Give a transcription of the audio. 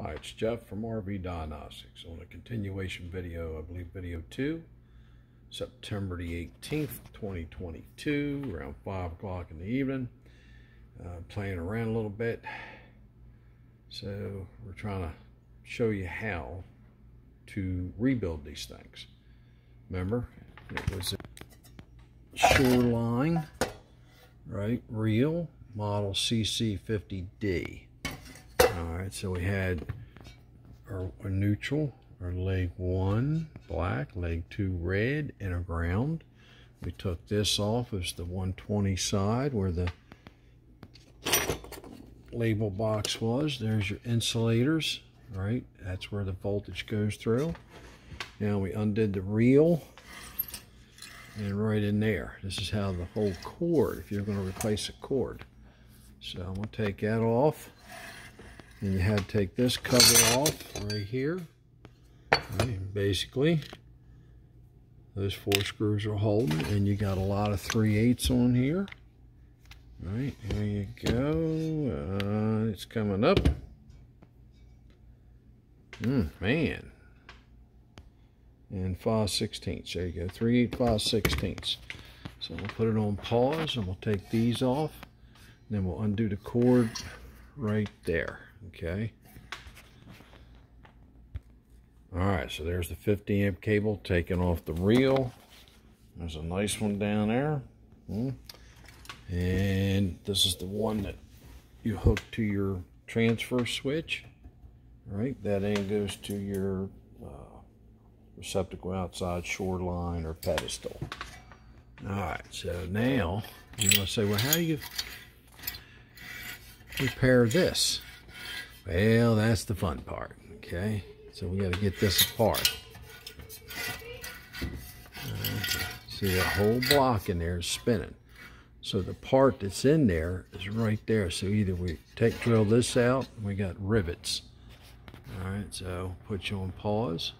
Hi, it's Jeff from RV Diagnostics on a continuation video, I believe video 2, September the 18th, 2022, around 5 o'clock in the evening. Uh, playing around a little bit. So we're trying to show you how to rebuild these things. Remember, it was a shoreline, right, reel, model CC50D. Right, so we had our, our neutral, our leg one black, leg two red, and a ground. We took this off as the 120 side where the label box was. There's your insulators, right? That's where the voltage goes through. Now we undid the reel and right in there. This is how the whole cord, if you're going to replace a cord. So I'm going to take that off. And you had to take this cover off right here. Right, basically, those four screws are holding, and you got a lot of 3 eighths on here. All right, here you go. Uh, it's coming up. Mm, man. And 5 sixteenths. There you go. 3 8 5 sixteenths. So we'll put it on pause and we'll take these off. Then we'll undo the cord right there okay. All right so there's the 50 amp cable taken off the reel. There's a nice one down there. Hmm. and this is the one that you hook to your transfer switch right? That end goes to your uh, receptacle outside shoreline or pedestal. All right so now you're going to say well how do you repair this well, that's the fun part, okay? So we got to get this apart. Uh, see, the whole block in there is spinning. So the part that's in there is right there. So either we take drill this out, we got rivets. All right, so put you on pause.